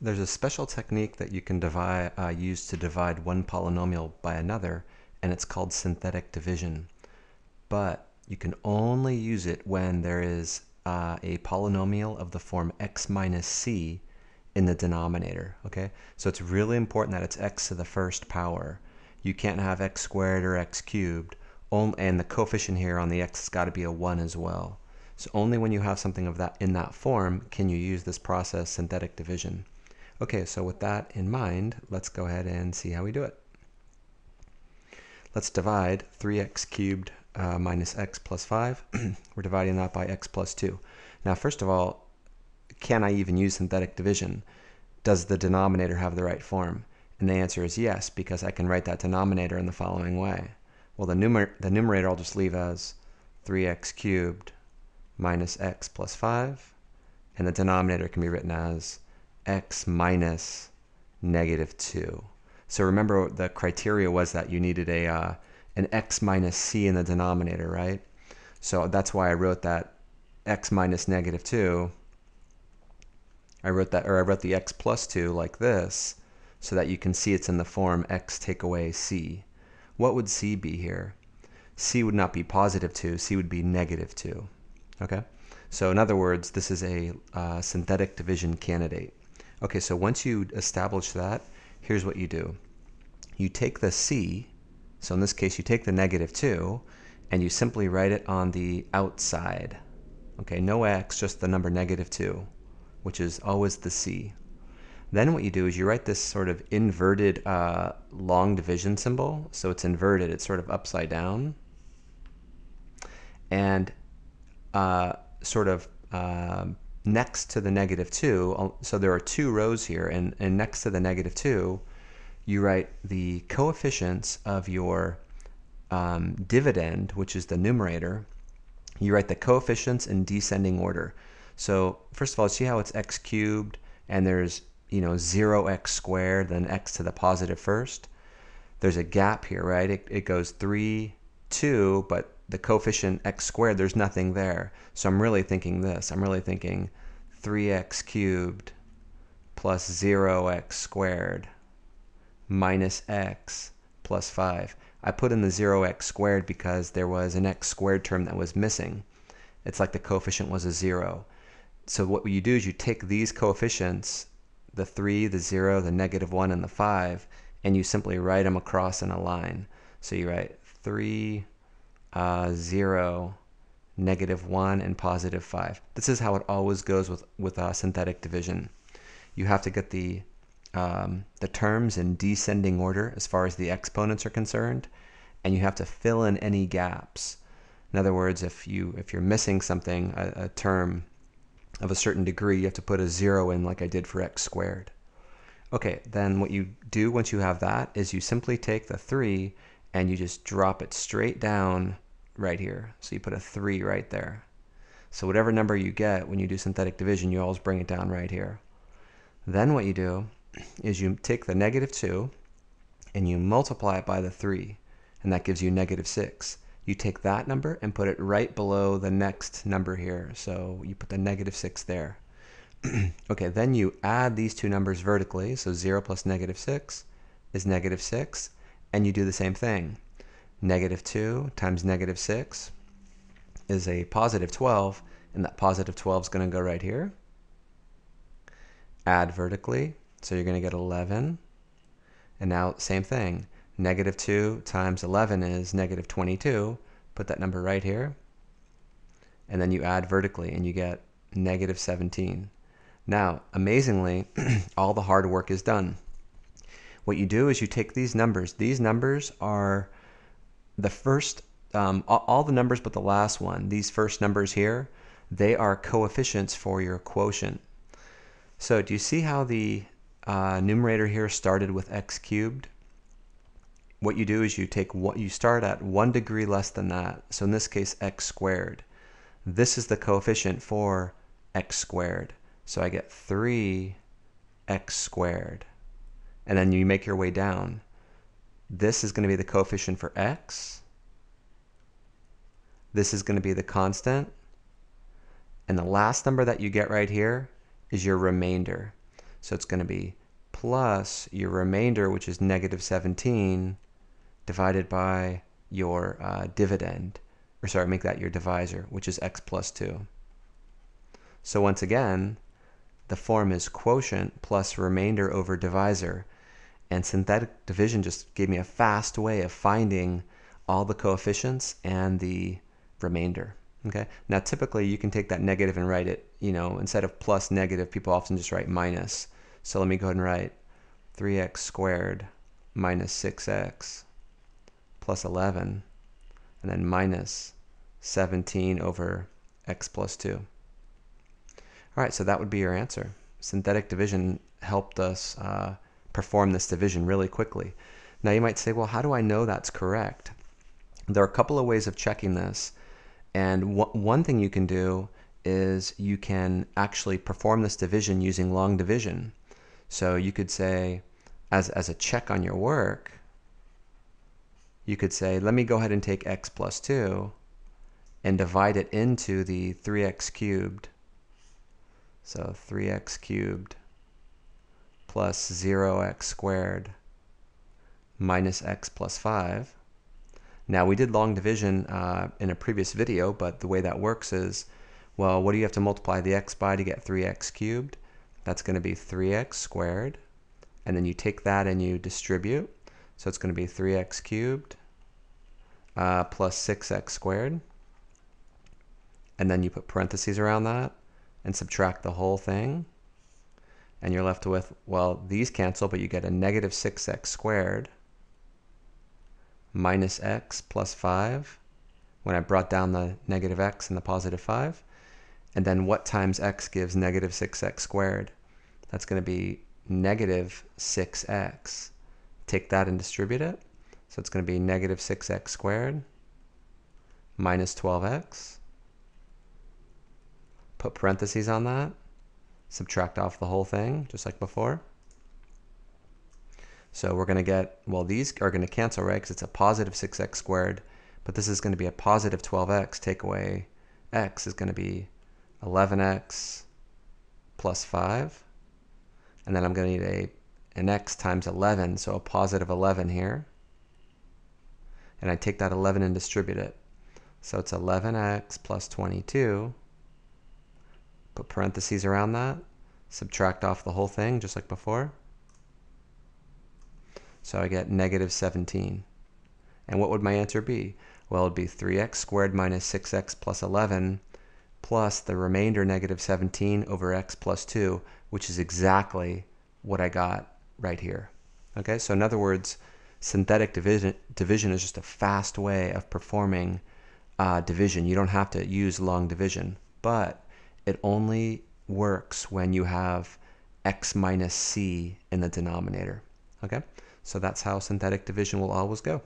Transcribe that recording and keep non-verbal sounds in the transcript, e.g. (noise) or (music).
there's a special technique that you can divide, uh, use to divide one polynomial by another, and it's called synthetic division. But you can only use it when there is uh, a polynomial of the form x minus c in the denominator, okay? So it's really important that it's x to the first power. You can't have x squared or x cubed, and the coefficient here on the x has got to be a 1 as well. So only when you have something of that in that form can you use this process, synthetic division. Okay, so with that in mind, let's go ahead and see how we do it. Let's divide 3x cubed uh, minus x plus 5. (clears throat) We're dividing that by x plus 2. Now, first of all, can I even use synthetic division? Does the denominator have the right form? And the answer is yes, because I can write that denominator in the following way. Well, the, numer the numerator I'll just leave as 3x cubed minus x plus 5. And the denominator can be written as x minus negative 2. So remember the criteria was that you needed a uh, an x minus c in the denominator, right? So that's why I wrote that x minus negative 2. I wrote that, or I wrote the x plus 2 like this, so that you can see it's in the form x take away c. What would c be here? c would not be positive 2, c would be negative 2. Okay? So in other words, this is a uh, synthetic division candidate. Okay, so once you establish that, here's what you do. You take the c, so in this case you take the negative 2, and you simply write it on the outside. Okay, no x, just the number negative 2, which is always the c. Then what you do is you write this sort of inverted uh, long division symbol. So it's inverted, it's sort of upside down. And uh, sort of uh, next to the negative 2, so there are two rows here, and, and next to the negative 2, you write the coefficients of your um, dividend, which is the numerator. You write the coefficients in descending order. So first of all, see how it's x cubed, and there's you know 0x squared, then x to the positive first. There's a gap here, right? It, it goes 3, 2, but the coefficient x squared, there's nothing there. So I'm really thinking this. I'm really thinking 3x cubed plus 0x squared minus x plus 5. I put in the 0x squared because there was an x squared term that was missing. It's like the coefficient was a 0. So what you do is you take these coefficients, the 3, the 0, the negative 1, and the 5, and you simply write them across in a line. So you write 3, uh, 0, negative 1, and positive 5. This is how it always goes with, with uh, synthetic division. You have to get the, um, the terms in descending order as far as the exponents are concerned, and you have to fill in any gaps. In other words, if, you, if you're missing something, a, a term of a certain degree, you have to put a 0 in like I did for x squared. Okay, then what you do once you have that is you simply take the 3 and you just drop it straight down right here. So you put a 3 right there. So whatever number you get when you do synthetic division, you always bring it down right here. Then what you do is you take the negative 2 and you multiply it by the 3, and that gives you negative 6. You take that number and put it right below the next number here. So you put the negative 6 there. (clears throat) okay, then you add these two numbers vertically. So 0 plus negative 6 is negative 6 and you do the same thing. Negative 2 times negative 6 is a positive 12, and that positive 12 is going to go right here. Add vertically, so you're going to get 11. And now, same thing. Negative 2 times 11 is negative 22. Put that number right here. And then you add vertically, and you get negative 17. Now, amazingly, (clears throat) all the hard work is done what you do is you take these numbers. These numbers are the first, um, all the numbers but the last one. These first numbers here, they are coefficients for your quotient. So do you see how the uh, numerator here started with x cubed? What you do is you take what you start at one degree less than that. So in this case, x squared. This is the coefficient for x squared. So I get 3x squared and then you make your way down. This is going to be the coefficient for x. This is going to be the constant. And the last number that you get right here is your remainder. So it's going to be plus your remainder, which is negative 17, divided by your uh, dividend, or sorry, make that your divisor, which is x plus 2. So once again, the form is quotient plus remainder over divisor. And synthetic division just gave me a fast way of finding all the coefficients and the remainder. Okay. Now, typically, you can take that negative and write it, you know, instead of plus negative, people often just write minus. So let me go ahead and write 3x squared minus 6x plus 11, and then minus 17 over x plus 2. All right, so that would be your answer. Synthetic division helped us uh, perform this division really quickly. Now you might say, well, how do I know that's correct? There are a couple of ways of checking this. And one thing you can do is you can actually perform this division using long division. So you could say, as, as a check on your work, you could say, let me go ahead and take x plus 2 and divide it into the 3x cubed. So 3x cubed plus 0x squared minus x plus 5. Now we did long division uh, in a previous video, but the way that works is, well, what do you have to multiply the x by to get 3x cubed? That's going to be 3x squared. And then you take that and you distribute. So it's going to be 3x cubed uh, plus 6x squared. And then you put parentheses around that and subtract the whole thing. And you're left with, well, these cancel, but you get a negative 6x squared minus x plus 5 when I brought down the negative x and the positive 5. And then what times x gives negative 6x squared? That's going to be negative 6x. Take that and distribute it. So it's going to be negative 6x squared minus 12x. Put parentheses on that. Subtract off the whole thing, just like before. So we're going to get, well, these are going to cancel, right? Because it's a positive 6x squared. But this is going to be a positive 12x. Take away x is going to be 11x plus 5. And then I'm going to need a an x times 11, so a positive 11 here. And I take that 11 and distribute it. So it's 11x plus 22. Put parentheses around that. Subtract off the whole thing, just like before. So I get negative 17. And what would my answer be? Well, it would be 3x squared minus 6x plus 11 plus the remainder negative 17 over x plus 2, which is exactly what I got right here. Okay, so in other words, synthetic division, division is just a fast way of performing uh, division. You don't have to use long division, but it only works when you have x minus c in the denominator. Okay? So that's how synthetic division will always go.